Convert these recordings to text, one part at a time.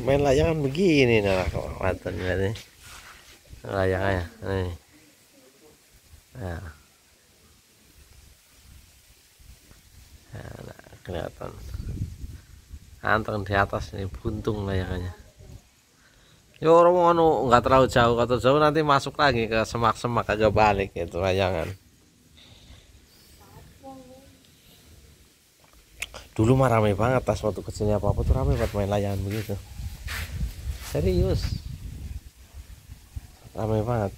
main layangan begini nah kelihatan lihat nih layangannya nih nah. nah, kelihatan. Anteng di atas nih buntung layangannya ya orang anu, nggak terlalu jauh. Atau jauh nanti masuk lagi ke semak-semak agak balik itu layangan. Dulu mah ramai banget tas waktu kecilnya apa apa tuh ramai buat main layangan begitu serius? Ramai banget.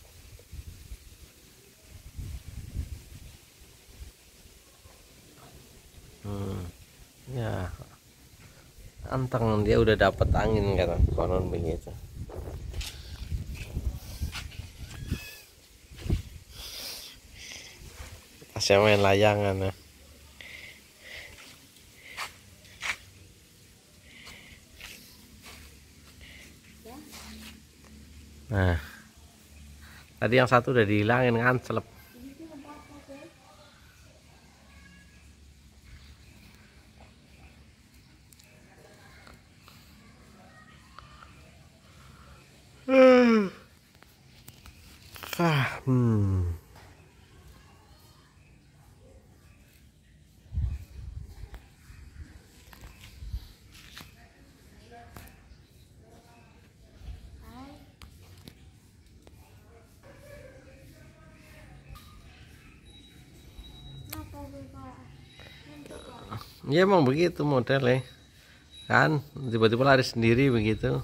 Hmm. ya. Anteng dia udah dapet angin kata konon begitu. Tasnya main layangan ya Nah, tadi yang satu udah dihilangin kan selep. Ah, hmm. Ya emang begitu modelnya kan tiba-tiba lari sendiri begitu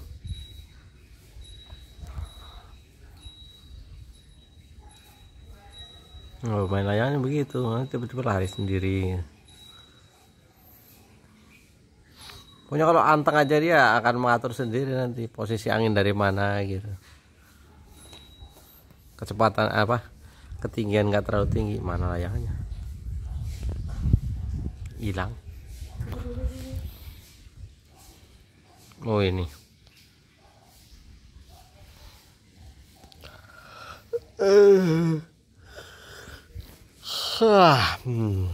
Oh, main layangannya begitu, tiba-tiba lari sendiri. Pokoknya kalau anteng aja dia akan mengatur sendiri nanti posisi angin dari mana gitu. Kecepatan apa? Ketinggian nggak terlalu tinggi, mana layangannya? Hilang. Oh ini. Uh. Hmm.